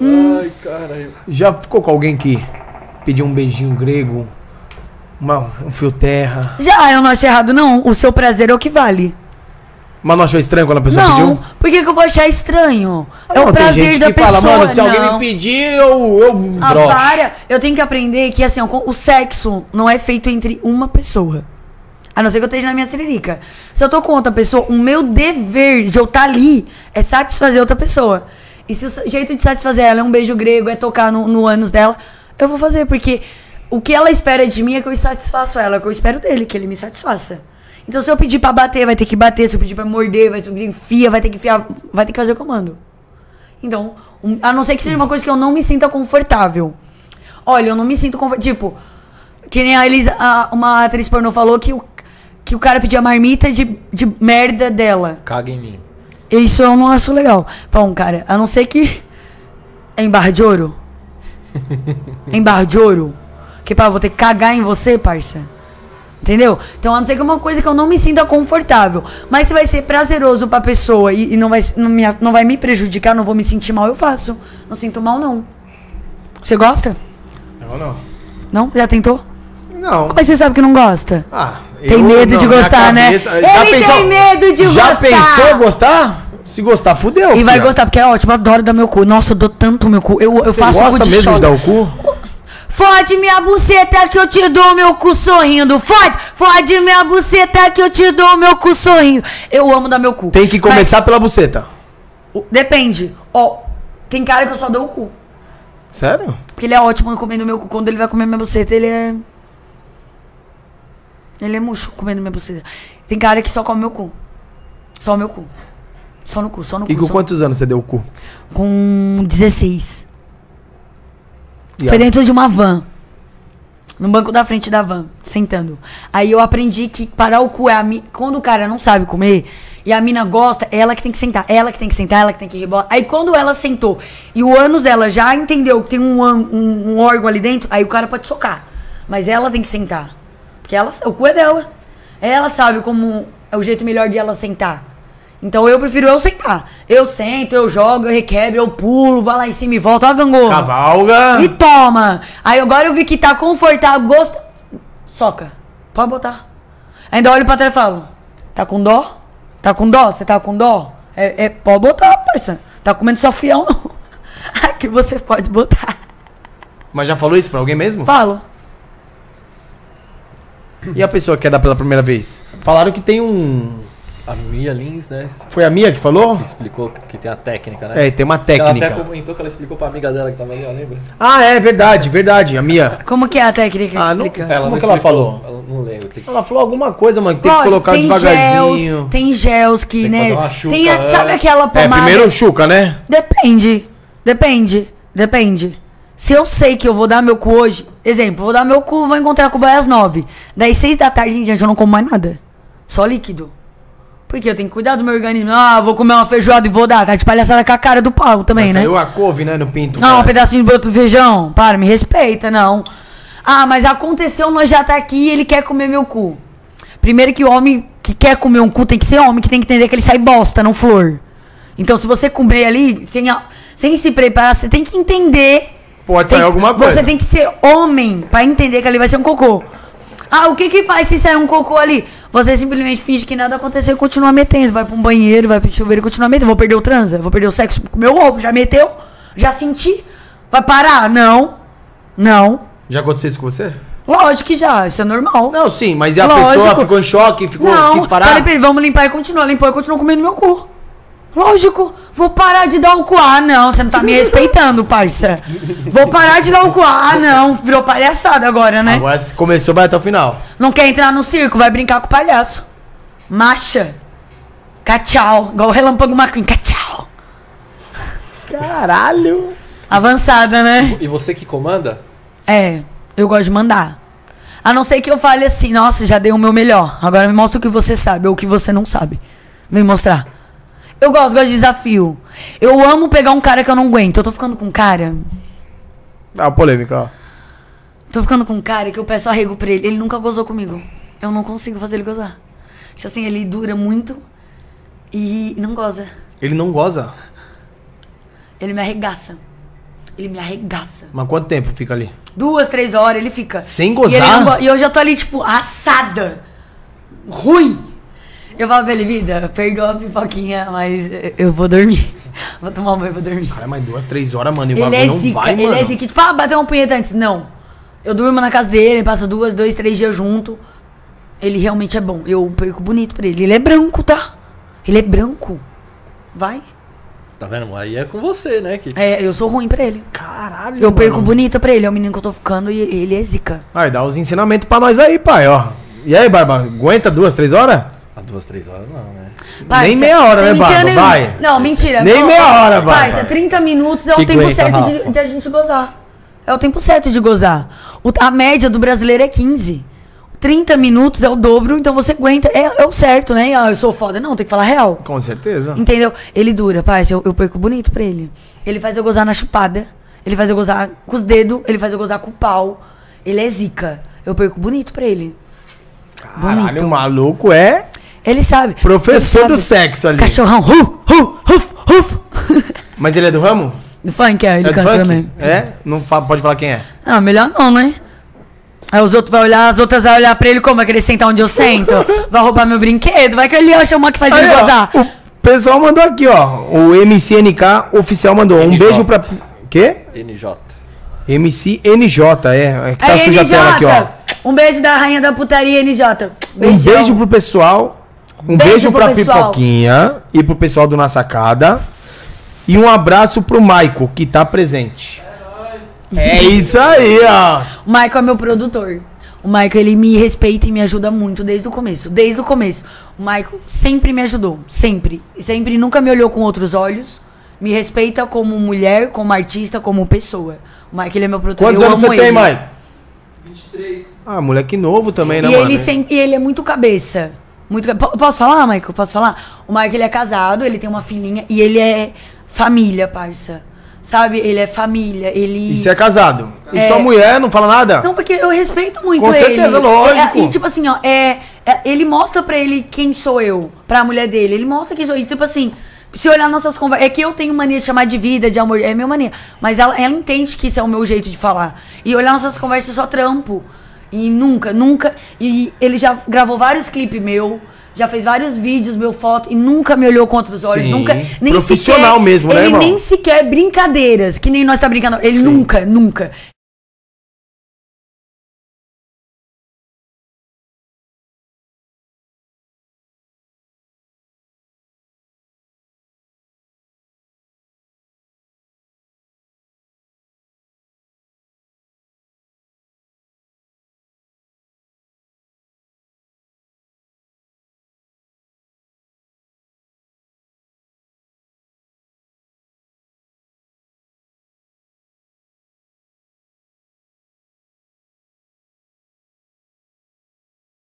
Ai, caralho. Já ficou com alguém que pediu um beijinho grego? Uma, um fio terra? Já, eu não acho errado, não. O seu prazer é o que vale. Mas não achou estranho quando a pessoa não, pediu? por que, que eu vou achar estranho? é Não, o tem prazer gente da que pessoa. fala, mano, se alguém não. me pedir, eu, eu Ah, para. Eu tenho que aprender que, assim, o sexo não é feito entre uma pessoa. A não ser que eu esteja na minha siririca. Se eu tô com outra pessoa, o meu dever de eu estar ali é satisfazer outra pessoa. E se o jeito de satisfazer ela é um beijo grego, é tocar no, no ânus dela, eu vou fazer, porque o que ela espera de mim é que eu satisfaço ela, é o que eu espero dele, que ele me satisfaça. Então se eu pedir pra bater, vai ter que bater, se eu pedir pra morder, vai ter que enfia, vai ter que enfiar, vai ter que fazer o comando. Então, um- a não ser que seja uma coisa que eu não me sinta confortável. Olha, eu não me sinto confortável. Tipo, que nem a Elisa, a- uma atriz pornô falou que o, que o cara pedia marmita de, de merda dela. Caga em mim. Isso eu não acho legal. Bom, cara, a não ser que. É em barra de ouro? É em barra de ouro? Que pá, eu vou ter que cagar em você, parça. Entendeu? Então, a não ser que é uma coisa que eu não me sinta confortável. Mas se vai ser prazeroso pra pessoa e, e não, vai, não, me, não vai me prejudicar, não vou me sentir mal, eu faço. Não sinto mal, não. Você gosta? Não, não. Não? Já tentou? Não. Mas você sabe que não gosta? Ah, Tem medo de na minha gostar, né? cabeça- Ele tem medo de já gostar. pensou gostar? Se gostar, fudeu. E vai filha. gostar, porque é ótimo, adoro dar meu cu. Nossa, eu dou tanto meu cu. Eu, eu Você faço gosta de mesmo de dar o cu? Fode minha buceta que eu te dou meu cu sorrindo. Fode, fode minha buceta que eu te dou meu cu sorrindo. Eu amo dar meu cu. Tem que começar pela buceta. Mas, depende. Ó, tem cara que eu só dou o cu. Sério? Porque ele é ótimo comendo meu cu. Quando ele vai comer minha buceta, ele é. Ele é murcho comendo minha buceta. Tem cara que só come meu cu. Só o meu cu. Só no cu, só no cu. E com quantos anos você deu o cu? Com 16. E Foi a- dentro de uma van. No banco da frente da van, sentando. Aí eu aprendi que parar o cu é a mi... Quando o cara não sabe comer e a mina gosta, é ela que tem que sentar. Ela que tem que sentar, ela que tem que rebolar. Aí quando ela sentou e o ânus dela já entendeu que tem um, um, um órgão ali dentro, aí o cara pode socar. Mas ela tem que sentar. Porque ela, o cu é dela. Ela sabe como é o jeito melhor de ela sentar. Então eu prefiro eu sentar. Eu sento, eu jogo, eu requebro, eu pulo, vai lá em cima e volta. Ó, gangorra. Cavalga. E toma! Aí agora eu vi que tá confortável, gosta. Soca. Pode botar. Ainda olho pra trás e falo: Tá com dó? Tá com dó? Você tá com dó? É, é, pode botar, parça. Tá comendo só fiel, não. Aqui você pode botar. Mas já falou isso pra alguém mesmo? Falo. E a pessoa que quer dar pela primeira vez? Falaram que tem um. A Mia Lins, né? Foi a Mia que falou? Que explicou que tem a técnica, né? É, tem uma Ela até técnica. comentou que ela explicou pra amiga dela que tava ali, ó, lembra? Ah, é verdade, verdade. A Mia. Como que é a técnica? Ah, não- Explica. Como não que ela falou? Ela não lembro. Tem que... Ela falou alguma coisa, mano, que tem que colocar tem devagarzinho. Gels, tem gels que, Tem que né? fazer uma chuca Tem a- sabe aquela É, pomada? primeiro o Chuca, né? Depende. Depende. Depende. Se eu sei que eu vou dar meu cu hoje, exemplo, vou dar meu cu, vou encontrar com o às nove. Das seis da tarde em diante eu não como mais nada. Só líquido. Porque eu tenho que cuidar do meu organismo. Ah, vou comer uma feijoada e vou dar. Tá de palhaçada com a cara do pau também, Mas né? Saiu a couve, né, no pinto. Não, um cara. pedacinho de broto de feijão. Para, me respeita, não. Ah, mas aconteceu, nós já tá aqui e ele quer comer meu cu. Primeiro que o homem que quer comer um cu tem que ser homem, que tem que entender que ele sai bosta, não flor. Então, se você comer ali, sem, a- sem se preparar, você tem que entender. Pode Tem sair alguma coisa. Você tem que ser homem pra entender que ali vai ser um cocô. Ah, o que que faz se sair um cocô ali? Você simplesmente finge que nada aconteceu e continua metendo. Vai pra um banheiro, vai pro chuveiro e continua metendo. Vou perder o transa? Vou perder o sexo com meu ovo? Já meteu? Já senti? Vai parar? Não. Não. Já aconteceu isso com você? Lógico que já, isso é normal. Não, sim, mas e a Lógico. pessoa ficou em choque, ficou, Não, quis parar? falei pra ele, vamos limpar e continua. Limpou e continua comendo meu cu. Lógico, vou parar de dar o cu. Ah, não, você não tá me respeitando, parça. Vou parar de dar o cu. Ah, não, virou palhaçada agora, né? Agora se começou, vai até o final. Não quer entrar no circo, vai brincar com o palhaço. Macha. Cachau. Igual o Relâmpago McQueen. Cachau. Caralho. Avançada, né? E você que comanda? É, eu gosto de mandar. A não ser que eu fale assim, nossa, já dei o meu melhor. Agora me mostra o que você sabe ou o que você não sabe. Vem mostrar. Eu gosto, gosto de desafio. Eu amo pegar um cara que eu não aguento. Eu tô ficando com um cara. Ah, polêmica, ó. Tô ficando com um cara que eu peço arrego pra ele. Ele nunca gozou comigo. Eu não consigo fazer ele gozar. Tipo assim, ele dura muito e não goza. Ele não goza. Ele me arregaça. Ele me arregaça. Mas quanto tempo fica ali? Duas, três horas, ele fica. Sem E, gozar? ele não go- e eu já tô ali, tipo, assada. Ruim. Eu falo pra ele, vida, perdoa a pipoquinha, mas eu vou dormir. Vou tomar um banho e vou dormir. Cara, mais duas, três horas, mano. E o Ele bagulho é não zica, vai, ele mano. é zica. Tipo, ah, bater uma punheta antes. Não. Eu durmo na casa dele, passa duas, dois, três dias junto. Ele realmente é bom. Eu perco bonito pra ele. Ele é branco, tá? Ele é branco. Vai. Tá vendo? Aí é com você, né? Que... É, eu sou ruim pra ele. Caralho, Eu perco mano. bonita pra ele. É o menino que eu tô ficando e ele é zica. Aí, dá os ensinamentos pra nós aí, pai, ó. E aí, Barba, aguenta duas, três horas? Duas, três horas não, né? Nem meia hora, né, nenhuma. Vai. Não, mentira. Nem Não, meia hora, Barba. Parça, 30 minutos é o Que tempo aguenta, certo de, de a gente gozar. É o tempo certo de gozar. O- a média do brasileiro é 15. 30 minutos é o dobro, então você aguenta. É, é o certo, né? Ah, eu sou foda. Não, tem que falar real. Com certeza. Entendeu? Ele dura, parça. Eu, eu perco bonito pra ele. Ele faz eu gozar na chupada. Ele faz eu gozar com os dedos. Ele faz eu gozar com o pau. Ele é zica. Eu perco bonito pra ele. Caralho, bonito. o maluco é Ele sabe. professor Ele do sabe. sexo ali. Cachorrão. Hu, hu, huf, huf. Mas ele é do ramo? Do funk, é. Ele é do canta funk? também. É? Não fa- pode falar quem é. Ah, melhor não, né? Aí os outros vão olhar, as outras vão olhar pra ele como? Vai querer sentar onde eu sento? vai roubar meu brinquedo? Vai que ele acha uma que faz ele Aí, ó, gozar. o pessoal mandou aqui, ó. O MCNK oficial mandou. Um NJ. beijo pra. Quê? NJ. MCNJ, é. é que tá Aí, suja a tela aqui, ó. Um beijo da rainha da putaria, NJ. Um Beijão. beijo pro pessoal. Um Beijo beijo, pra pessoal. Pipoquinha e pro pessoal do Na Sacada. E um abraço pro Maico, que tá presente. É isso aí, ó. O Michael é meu produtor. O Michael, ele me respeita e me ajuda muito desde o começo. Desde o começo. O Michael sempre me ajudou. Sempre. Sempre nunca me olhou com outros olhos. Me respeita como mulher, como artista, como pessoa. O Michael, ele é meu produtor. Quantos eu anos amo você tem, ele. mãe? 23. Ah, moleque novo também, né, E mano? ele, sempre, e ele é muito cabeça. Muito, posso falar, Michael? Posso falar? O Michael ele é casado, ele tem uma filhinha e ele é família, parça. Sabe? Ele é família, ele. E você é casado? E É. sua mulher não fala nada? Não, porque eu respeito muito Com ele. certeza, lógico. É, e tipo assim, ó, é, é- ele mostra pra ele quem sou eu, pra mulher dele. Ele mostra quem sou eu. E tipo assim, se olhar nossas conversas. É que eu tenho mania de chamar de vida, de amor, é minha mania. Mas ela, ela entende que isso é o meu jeito de falar. E olhar nossas conversas eu só trampo. E nunca, nunca. E ele já gravou vários clipes meu. Já fez vários vídeos, meu foto, e nunca me olhou com outros olhos. Sim. Nunca. Nem Profissional sequer- mesmo, né, Ele irmão? nem sequer brincadeiras, que nem nós tá brincando. Ele nunca, nunca.